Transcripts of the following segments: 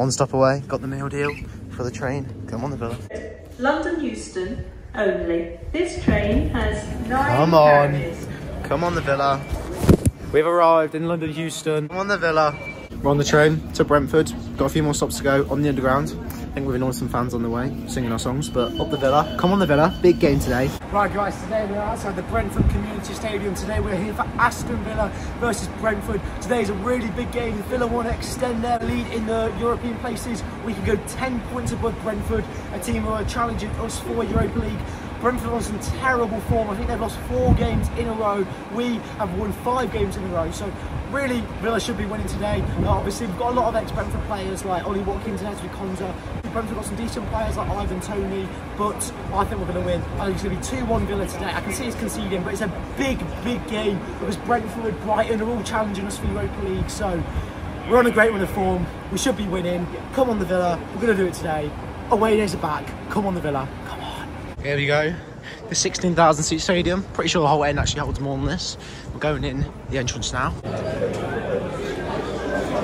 One stop away, got the meal deal for the train. Come on the Villa. London Euston only. This train has nine Come on. carriages. Come on the Villa. We've arrived in London Euston. Come on the Villa. We're on the train to Brentford. Got a few more stops to go on the underground. I think we've annoyed some fans on the way, singing our songs, but up the Villa. Come on the Villa. Big game today. Right guys, today we're outside the Brentford Community Stadium. Today we're here for Aston Villa versus Brentford. Today is a really big game. If Villa want to extend their lead in the European places, we can go 10 points above Brentford, a team who are challenging us for Europa League. Brentford are in terrible form. I think they've lost four games in a row. We have won five games in a row. So really, Villa should be winning today. Uh, obviously, we've got a lot of ex-Brentford players like Ollie Watkins and Ezri Konsa. Brentford got some decent players like Ivan Toney, but I think we're going to win. I think it's going to be 2-1 Villa today. I can see it's conceding, but it's a big, big game because Brentford, Brighton are all challenging us for Europa League. So we're on a great run of form. We should be winning. Come on, the Villa. We're going to do it today. Away days are back. Come on, the Villa. Come on. Here we go. The 16,000 seat stadium. Pretty sure the whole end actually holds more than this. We're going in the entrance now.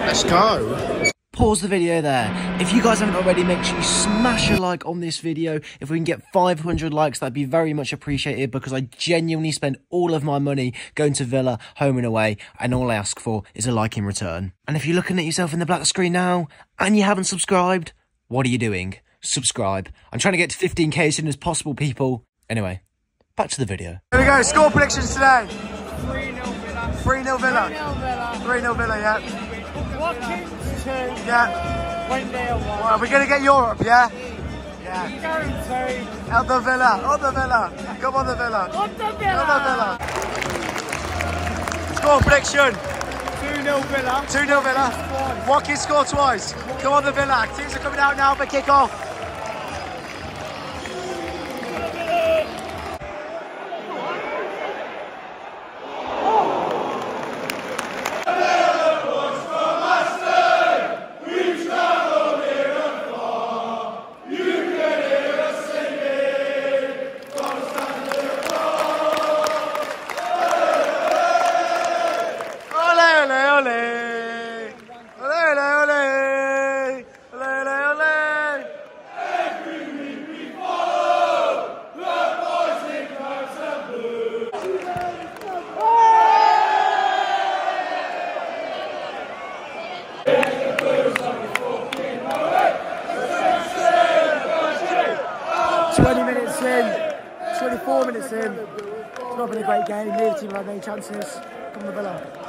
Let's go. Pause the video there. If you guys haven't already, make sure you smash a like on this video. If we can get 500 likes, that'd be very much appreciated because I genuinely spend all of my money going to Villa, home and away, and all I ask for is a like in return. And if you're looking at yourself in the black screen now and you haven't subscribed, what are you doing? Subscribe. I'm trying to get to 15k as soon as possible, people. Anyway, back to the video. Here we go. Score predictions today. 3-0 Villa. 3 0 Villa. 3-0 Villa. 3 0 Villa, yeah. Watkins 2. Yeah. Wendell 1. Well, are we going to get Europe, yeah? Yeah. Guaranteed. Out the Villa. On the Villa. Come on, the Villa. On the On the Villa. Villa. Score prediction. 2-0 Villa. 2 0 Villa. Watkins score twice. Come on, the Villa. Teams are coming out now for kick off. 24 minutes in. It's not been a great game. Neither team have had many chances. Come on, Villa.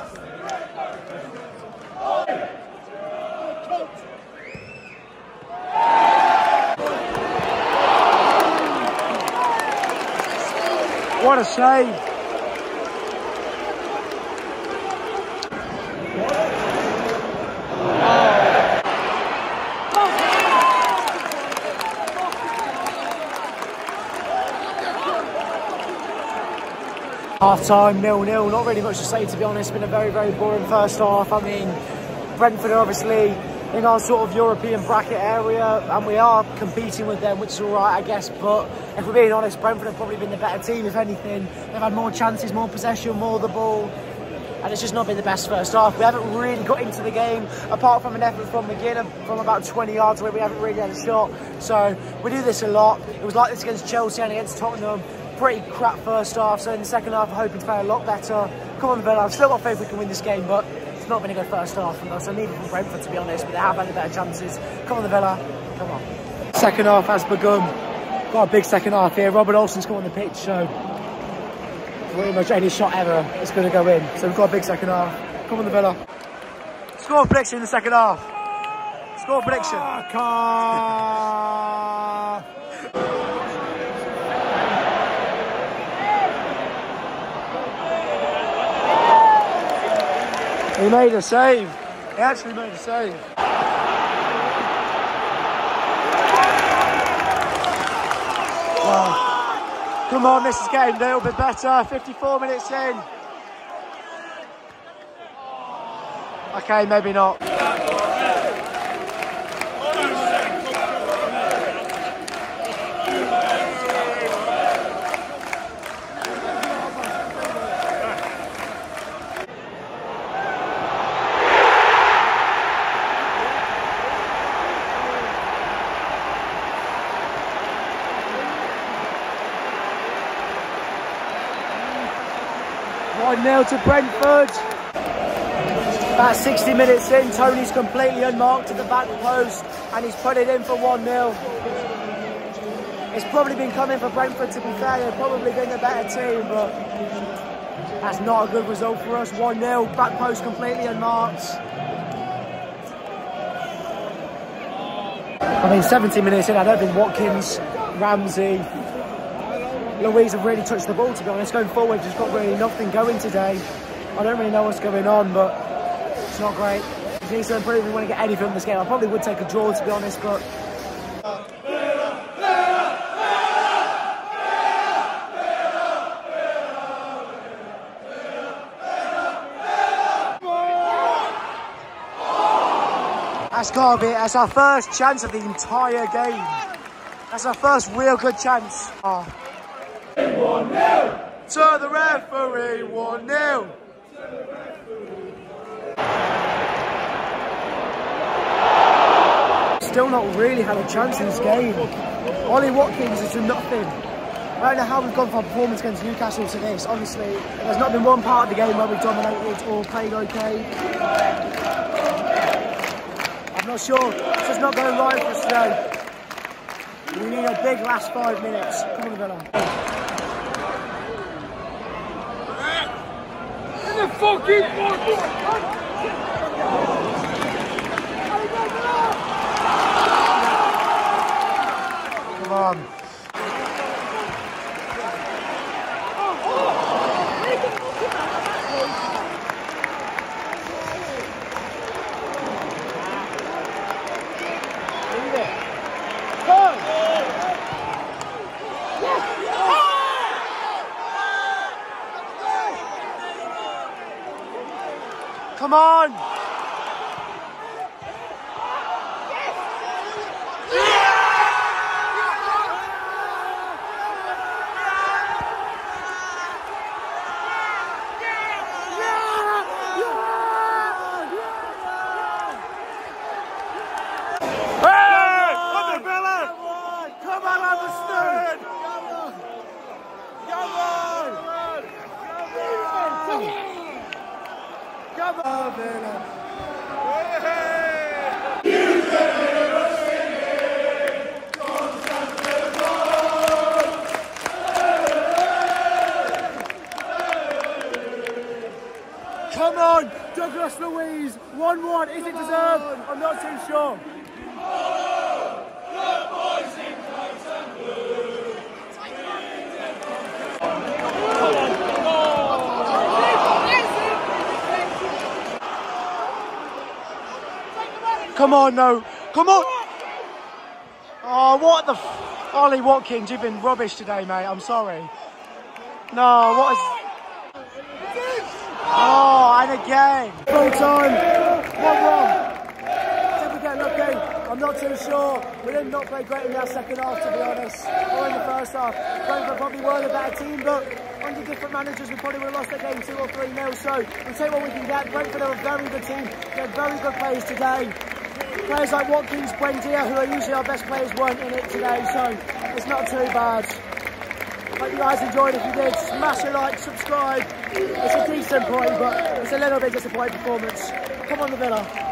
What a save! Half time, nil nil. Not really much to say to be honest. It's Been a very very boring first half. I mean, Brentford are obviously in our sort of European bracket area, and we are competing with them, which is all right, I guess. But if we're being honest, Brentford have probably been the better team. If anything, they've had more chances, more possession, more of the ball. And it's just not been the best first half. We haven't really got into the game, apart from an effort from McGinn from about 20 yards away. We haven't really had a shot. So we do this a lot. It was like this against Chelsea and against Tottenham pretty crap first half, so in the second half, I'm hoping to play a lot better. Come on, Villa. I've still got faith we can win this game, but it's not been a good first half from us. I need it from Brentford, to be honest, but they have had the better chances. Come on, the Villa. Come on. Second half has begun. Got a big second half here. Robert Olsen's come on the pitch, so pretty much any shot ever is going to go in. So we've got a big second half. Come on, the Villa. Score prediction in the second half. Score prediction. Ah, He made a save. He actually made a save. Wow. Come on, this is getting a little bit better. 54 minutes in. Okay, maybe not. 1 0 to Brentford. About 60 minutes in, Toney's completely unmarked at the back post and he's put it in for 1 0. It's probably been coming for Brentford to be fair, they've probably been the better team, but that's not a good result for us. 1 0, back post completely unmarked. I mean, 70 minutes in, I don't think Watkins, Ramsey, Luiz have really touched the ball, to be honest. Going forward, just got really nothing going today. I don't really know what's going on, but it's not great. It needs to improve we want to get anything from this game. I probably would take a draw, to be honest, but That's got to be. That's our first chance of the entire game. That's our first real good chance. Oh. 1 0 to the referee, 1 0. Still not really had a chance in this game. Ollie Watkins is done nothing. I don't know how we've gone from performance against Newcastle to this. Honestly, there's not been one part of the game where we've dominated or played okay. I'm not sure. It's just not going right for us today. We need a big last five minutes. Come on, Villa. Come on. Come on, Villa! Come on, Anderson! Come on! Come on! Come on, Villa! Come on, Douglas Luiz, 1-1. Is it deserved? I'm not too sure. Come on, no. Come on. Oh, what the... F- Ollie Watkins, you've been rubbish today, mate. I'm sorry. No, what is... Oh, and again. Full time. 1-1. Did we get lucky? I'm not too sure. We did not play great in our second half, to be honest. Or in the first half. Brentford probably were the better team, but under different managers, we probably would have lost that game 2 or 3 nil. So we'll take what we can get. Brentford are a very good team. They had very good players today. Players like Watkins, Buendia, who are usually our best players, weren't in it today, so it's not too bad. Hope you guys enjoyed. If you did, smash a like, subscribe. It's a decent point, but it's a little bit disappointing performance. Come on, the Villa.